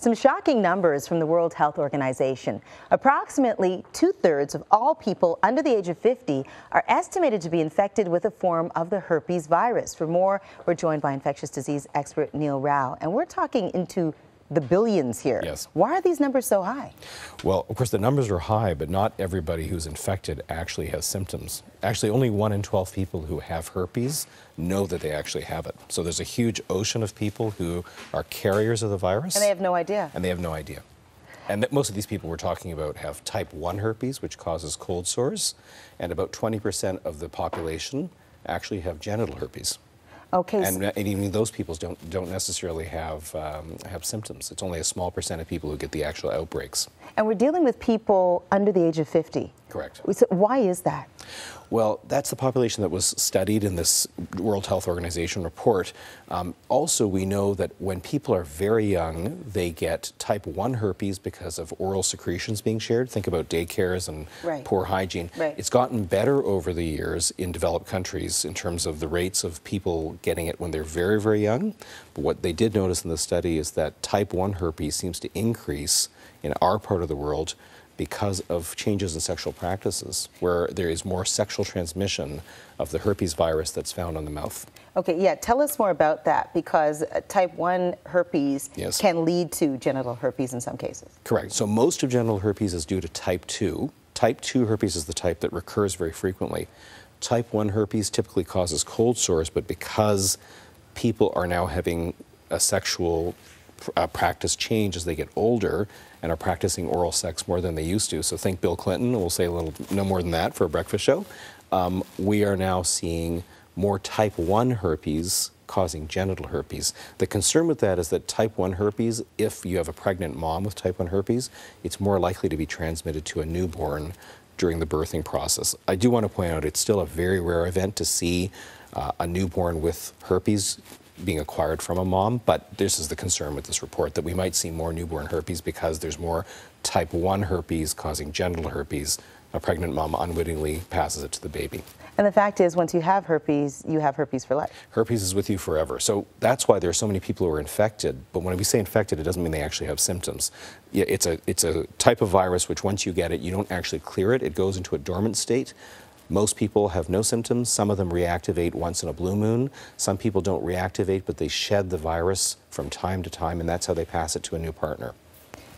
Some shocking numbers from the World Health Organization. Approximately two thirds of all people under the age of 50 are estimated to be infected with a form of the herpes virus. For more, we're joined by infectious disease expert Neil Rau, and we're talking into the billions here. Yes. Why are these numbers so high? Well, of course, the numbers are high, but not everybody who's infected actually has symptoms. Actually, only 1 in 12 people who have herpes know that they actually have it. So there's a huge ocean of people who are carriers of the virus. And they have no idea. And they have no idea. And most of these people we're talking about have type 1 herpes, which causes cold sores, and about 20% of the population actually have genital herpes. Okay. And, and, even those people don't don't necessarily have um, have symptoms. It's only a small percent of people who get the actual outbreaks. And we're dealing with people under the age of 50. Correct. So why is that? Well, that's the population that was studied in this World Health Organization report. Um, also, we know that when people are very young, they get type 1 herpes because of oral secretions being shared. Think about daycares and right. poor hygiene. Right. It's gotten better over the years in developed countries in terms of the rates of people getting it when they're very, very young. But what they did notice in the study is that type 1 herpes seems to increase in our part of the world because of changes in sexual practices, where there is more sexual transmission of the herpes virus that's found on the mouth. Okay, yeah, tell us more about that because uh, type 1 herpes yes. can lead to genital herpes in some cases. Correct. So most of genital herpes is due to type 2. Type 2 herpes is the type that recurs very frequently. Type 1 herpes typically causes cold sores, but because people are now having a sexual uh, practice change as they get older and are practicing oral sex more than they used to. So think Bill Clinton, we'll say a little, no more than that for a breakfast show. Um, we are now seeing more type 1 herpes causing genital herpes. The concern with that is that type 1 herpes, if you have a pregnant mom with type 1 herpes, it's more likely to be transmitted to a newborn during the birthing process. I do want to point out it's still a very rare event to see uh, a newborn with herpes being acquired from a mom, but this is the concern with this report that we might see more newborn herpes because there's more type 1 herpes causing genital herpes. A pregnant mom unwittingly passes it to the baby. And the fact is, once you have herpes, you have herpes for life. Herpes is with you forever. So that's why there are so many people who are infected. But when we say infected, it doesn't mean they actually have symptoms. It's a, it's a type of virus which once you get it, you don't actually clear it. It goes into a dormant state. Most people have no symptoms. Some of them reactivate once in a blue moon. Some people don't reactivate, but they shed the virus from time to time, and that's how they pass it to a new partner.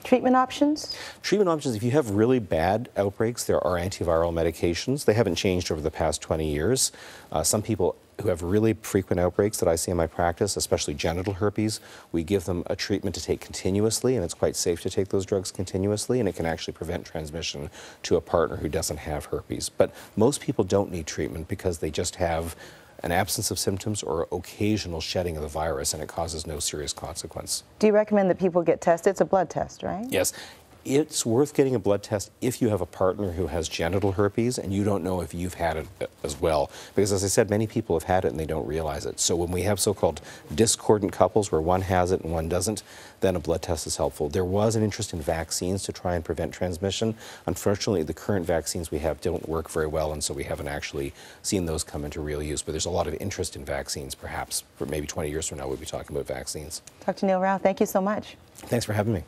Treatment options? Treatment options, if you have really bad outbreaks, there are antiviral medications. They haven't changed over the past 20 years. Uh, some people who have really frequent outbreaks that I see in my practice, especially genital herpes, we give them a treatment to take continuously, and it's quite safe to take those drugs continuously, and it can actually prevent transmission to a partner who doesn't have herpes. But most people don't need treatment because they just have an absence of symptoms or occasional shedding of the virus, and it causes no serious consequence. Do you recommend that people get tested? It's a blood test, right? Yes it's worth getting a blood test if you have a partner who has genital herpes and you don't know if you've had it as well. Because as I said, many people have had it and they don't realize it. So when we have so-called discordant couples where one has it and one doesn't, then a blood test is helpful. There was an interest in vaccines to try and prevent transmission. Unfortunately, the current vaccines we have don't work very well, and so we haven't actually seen those come into real use. But there's a lot of interest in vaccines, perhaps. For maybe 20 years from now, we'll be talking about vaccines. Dr. Neil Rau, thank you so much. Thanks for having me.